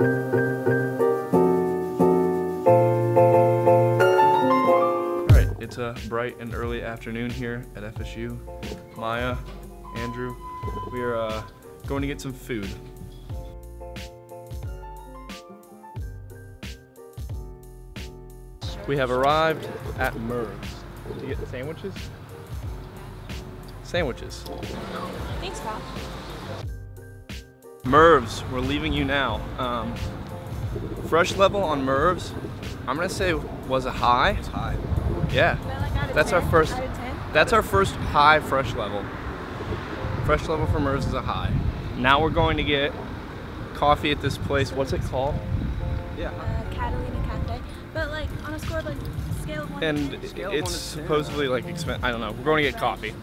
Alright, it's a bright and early afternoon here at FSU. Maya, Andrew, we are uh, going to get some food. We have arrived at Merv's to get sandwiches. Sandwiches. Thanks, Kyle. Merv's, we're leaving you now. Um, fresh level on Merv's, I'm gonna say was a high. It's high. Yeah. That's our first. That's our first high fresh level. Fresh level for Merv's is a high. Now we're going to get coffee at this place. What's it called? Yeah. Uh, Catalina Cafe. But like on a score of like scale of one And to ten. Scale of one it's to ten. supposedly like expensive. I don't know. We're going to get coffee.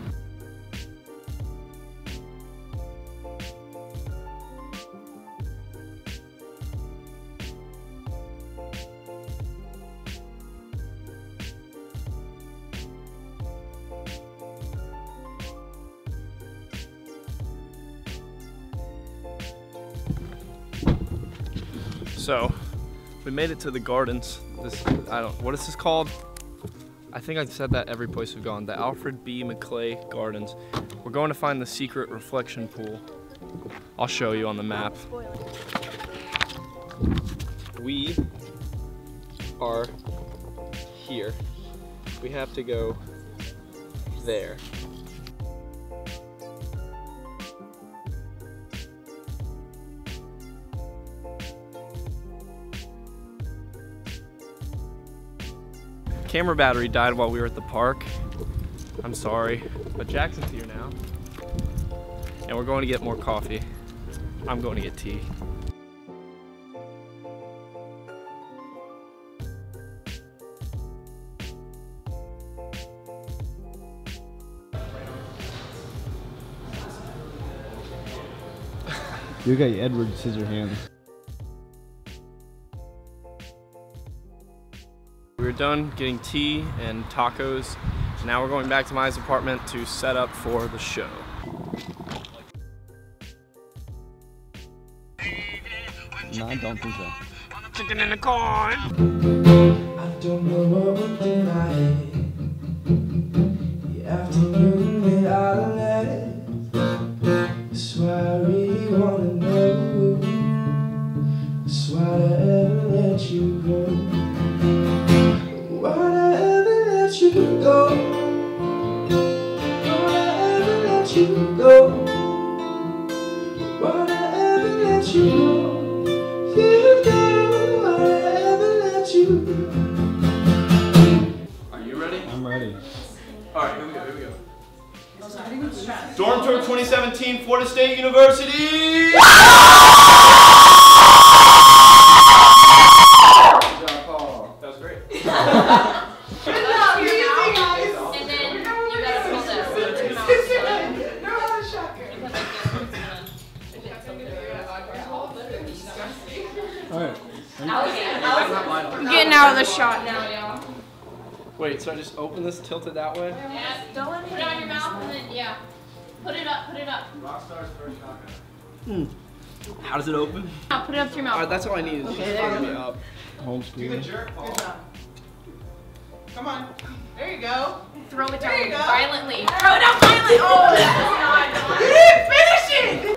So, we made it to the gardens. This I don't. What is this called? I think I've said that every place we've gone. The Alfred B. Maclay Gardens. We're going to find the secret reflection pool. I'll show you on the map. We are here. We have to go there. Camera battery died while we were at the park. I'm sorry, but Jackson's here now. And we're going to get more coffee. I'm going to get tea. You got Edward Scissorhands. We were done getting tea and tacos. Now we're going back to Maya's apartment to set up for the show. No, I don't think so. Chicken in the corn. 2017, Florida State University! That was great. And then you gotta pull this. Alright. I'm getting out of the shot now, y'all. Wait, so I just open this, tilt it that way? Yeah, don't let put Put it up, put it up. rockstar's first rock hmm. How does it open? Now, put it up to your mouth. All right, mouth. that's all I need is just follow me up. Home screen. Come on. There you go. Throw it There down violently. Throw it down violently. Oh, that's You didn't finish it!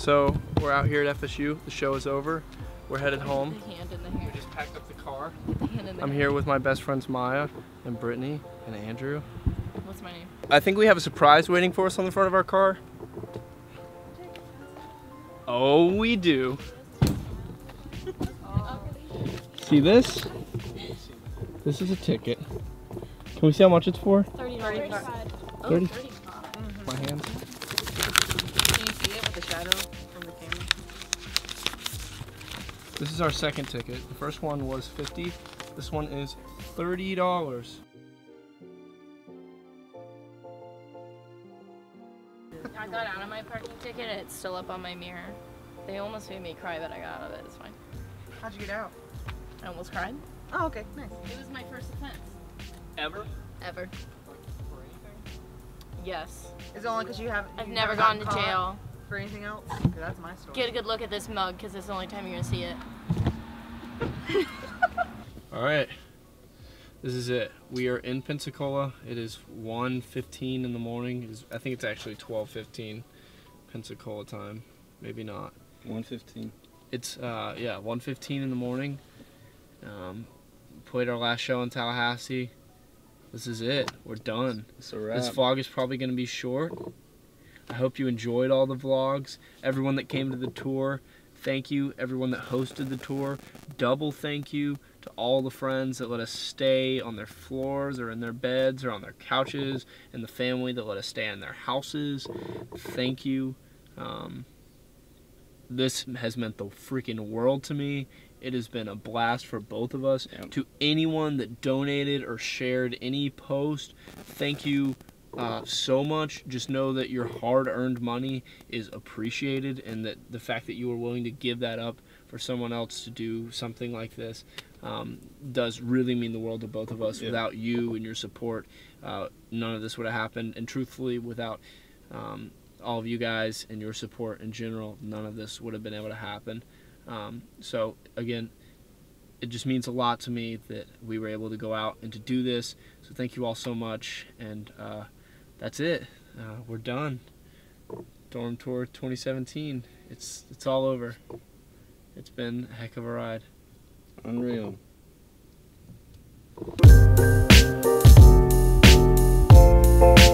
So, we're out here at FSU. The show is over. We're headed home. Hand in the We just packed up the car. Hand in the I'm hair. here with my best friends Maya and Brittany and Andrew. What's my name? I think we have a surprise waiting for us on the front of our car. Oh, we do. See this? This is a ticket. Can we see how much it's for? 30 Thirty-five. 30. Oh, My hands. Can you see it with the shadow from the camera? This is our second ticket. The first one was 50. This one is $30. I got out of my parking ticket and it's still up on my mirror. They almost made me cry, but I got out of it. It's fine. How'd you get out? I almost cried. Oh, okay, nice. It was my first offense. Ever? Ever. Yes. Is it only because you have? I've never gone to caught jail. For anything else. 'Cause that's my story. Get a good look at this mug because it's the only time you're gonna see it. All right. This is it. We are in Pensacola. It is 1.15 in the morning. It is- I think it's actually 12.15 Pensacola time. Maybe not. 115. It's uh yeah, 1:15 in the morning. Um, played our last show in Tallahassee. This is it. We're done. It's a wrap. This vlog is probably going to be short. I hope you enjoyed all the vlogs. Everyone that came to the tour, thank you. Everyone that hosted the tour, double thank you to all the friends that let us stay on their floors or in their beds or on their couches, and the family that let us stay in their houses. Thank you. Um, this has meant the freaking world to me. It has been a blast for both of us. Yep. To anyone that donated or shared any post, thank you uh, so much. Just know that your hard earned money is appreciated and that the fact that you are willing to give that up for someone else to do something like this um, does really mean the world to both of us. Yeah. Without you and your support, uh, none of this would have happened. And truthfully, without um, all of you guys and your support in general, none of this would have been able to happen. Um, so again, it just means a lot to me that we were able to go out and to do this. So thank you all so much, and uh, that's it. Uh, we're done. Dorm tour 2017. It's it's all over. It's been a heck of a ride. Unreal. Thank